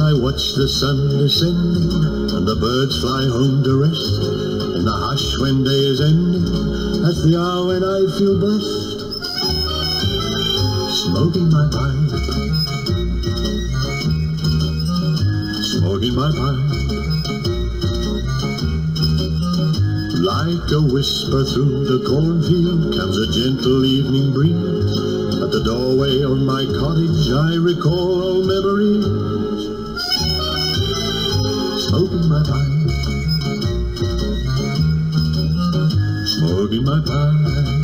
I watch the sun descending and the birds fly home to rest. In the hush when day is ending, that's the hour when I feel blessed. Smoking my pipe, smoking my pipe. Like a whisper through the cornfield comes a gentle evening breeze. At the doorway of my cottage I recall old memories. Smoking my pipe, smoking my pipe.